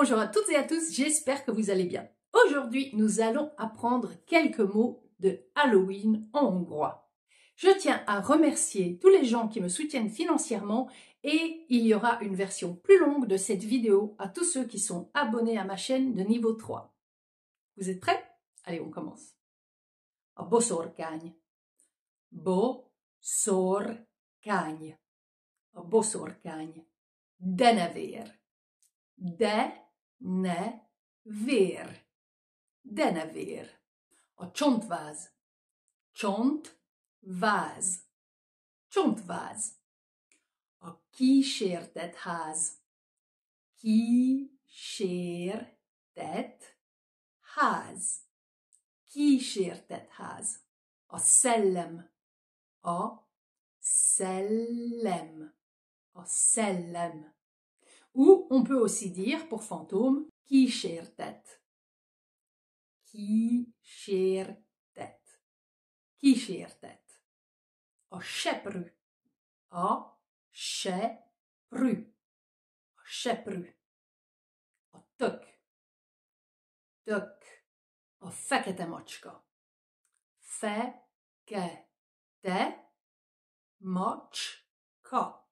bonjour à toutes et à tous, j'espère que vous allez bien. Aujourd'hui, nous allons apprendre quelques mots de Halloween en hongrois. Je tiens à remercier tous les gens qui me soutiennent financièrement et il y aura une version plus longue de cette vidéo à tous ceux qui sont abonnés à ma chaîne de niveau 3. Vous êtes prêts? Allez, on commence. De, ne, vér. Denevér. A csontváz. Csontváz. Csontváz. A kísértett ház. Kísértett ház. Kísértett ház. A szellem. A szellem. A szellem. Ou on peut aussi dire pour fantôme kísértet. Kísértet. Kísértet. A seprű. A seprű. A seprű. A tök. Tök. A fekete macska. Fekete macska.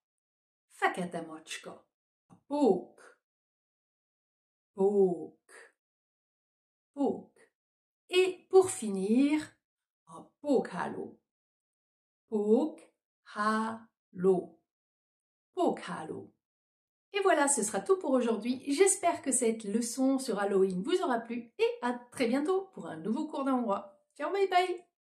Fekete macska. Pók. Pók. Pók. Et pour finir, pókháló. Pókháló. Pókháló. Et voilà, ce sera tout pour aujourd'hui. J'espère que cette leçon sur Halloween vous aura plu et à très bientôt pour un nouveau cours d'un mois. Ciao, bye bye